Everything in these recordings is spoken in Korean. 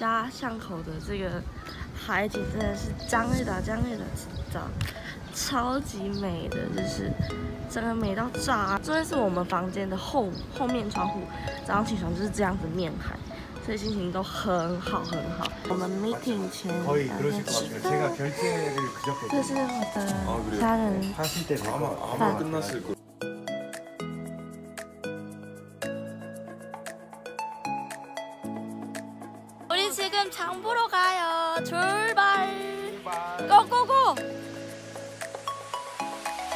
家巷口的这个海景真的是江里的江里的早，超级美的，就是真的美到炸。这边是我们房间的后后面窗户，早上起床就是这样子面海，所以心情都很好很好。我们 meeting 前，这是我的家人。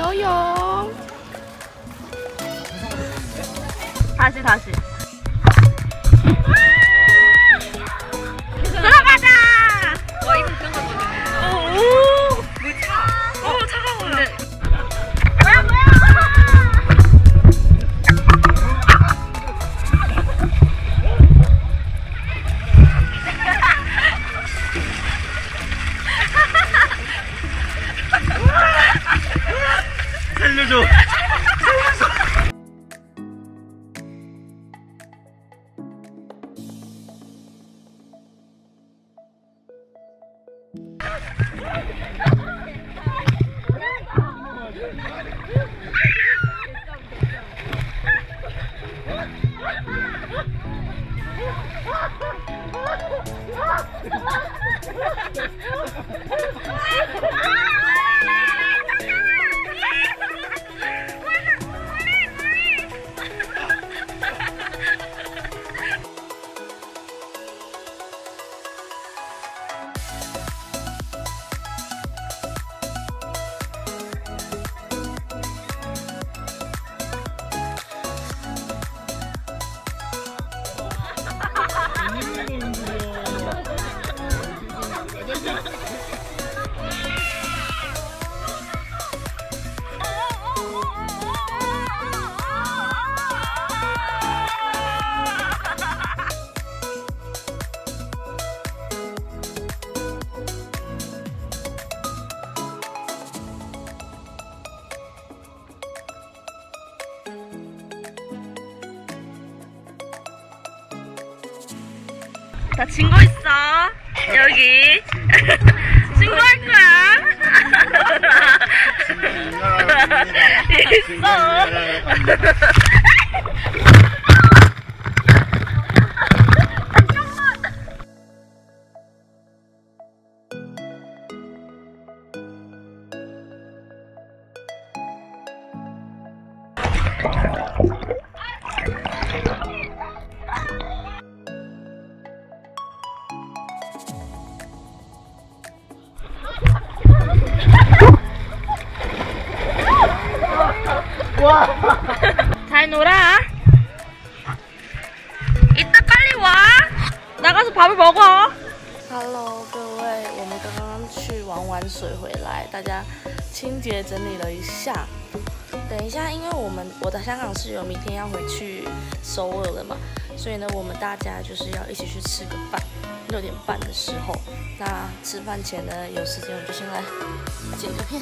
아 요용 다시 다 나 증거 있어. 여기. 증거할 거야. 있어. 잘 놀아. 이따 빨리 와. 나가서 밥을 먹어. Hello，各位，我们刚刚去玩完水回来，大家清洁整理了一下。等一下，因为我们我的香港室友明天要回去首尔了嘛，所以呢，我们大家就是要一起去吃个饭。六点半的时候，那吃饭前呢，有时间我就先来剪个片，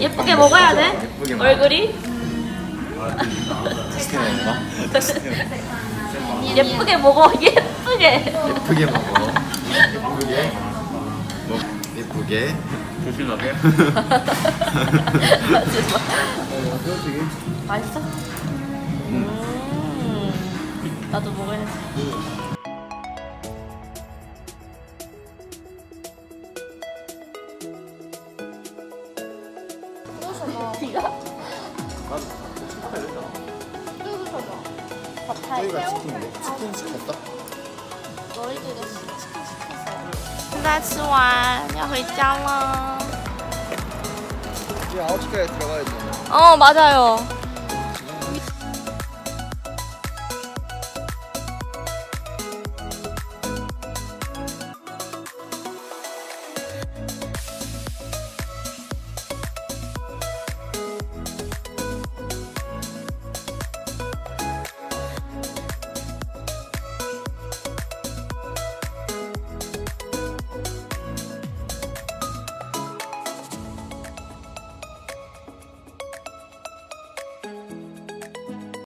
예쁘게 먹어야 돼? 얼굴이? 예쁘게 먹어 예쁘게 예쁘게 먹어. 예쁘게. 뭐 예쁘게. 조심하게. 맛있어? 음. 나도 먹어야지. 저희가 치킨인데 치킨 시켰다. 现在吃完要回家了。 이제 9시까지 들어가야 되잖아. 어 맞아요.